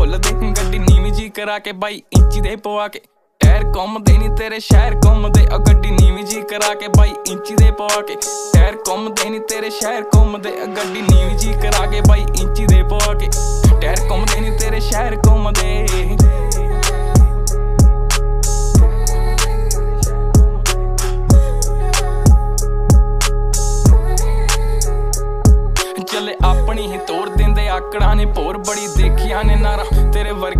ਭੁੱਲਦੇ ਗੱਡੀ ਨੀਵੀਂ ਜੀ ਕਰਾ ਕੇ ਬਾਈ ਇੰਚੀ ਦੇ ਪਵਾ ਕੇ। ਟਾਇਰ ਘੁੰਮਦੇ ਨਹੀਂ ਤੇਰੇ, ਸ਼ਹਿਰ ਘੁੰਮਦੇ ਆ ਗੱਡੀ ਨੀਵੀਂ ਜੀ ਕਰਾ ਕੇ ਬਾਈ ਇੰਚੀ ਦੇ ਪਵਾ ਕੇ। ਟਾਇਰ ਘੁੰਮਦੇ ਨਹੀਂ ਤੇਰੇ, ਸ਼ਹਿਰ ਘੁੰਮਦੇ ਆ ਗੱਡੀ ਨੀਵੀਂ ਜੀ ਕਰਾ ਕੇ ਬਾਈ ਇੰਚੀ ਦੇ ਪਵਾ ਕੇ। ਟਾਇਰ ਘੁੰਮਦੇ ਨਹੀਂ ਤੇਰੇ, ਸ਼ਹਿਰ ਘੁੰਮਦੇ ਚੱਲੇ ਆਪਣੀ ਹੀ ਤੋੜ ਆਕੜਾਂ ਨੇ ਭੋਰ ਬੜੀ ਦੇਖੀਆਂ ਨੇ ਨਾਰਾ। ਤੇਰੇ ਵਰਗੇ